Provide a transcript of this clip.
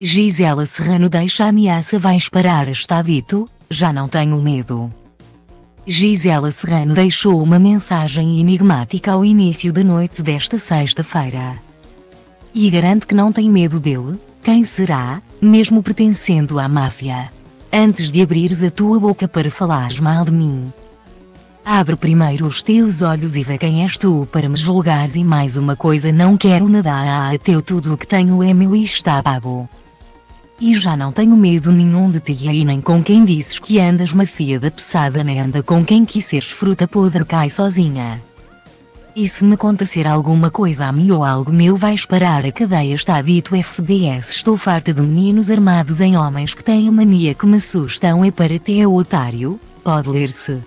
Gisela Serrano deixa a ameaça vais parar está dito, já não tenho medo. Gisela Serrano deixou uma mensagem enigmática ao início da noite desta sexta-feira. E garante que não tem medo dele, quem será, mesmo pertencendo à máfia. Antes de abrires a tua boca para falares mal de mim. Abre primeiro os teus olhos e vê quem és tu para me julgares e mais uma coisa não quero nada a teu tudo o que tenho é meu e está pago. E já não tenho medo nenhum de ti e nem com quem disses que andas mafia da pesada nem anda com quem quiseres fruta podre cai sozinha. E se me acontecer alguma coisa a mim ou algo meu vais parar a cadeia está dito FDS estou farta de meninos armados em homens que têm mania que me assustam e para até o otário, pode ler-se.